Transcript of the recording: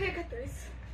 早かったです。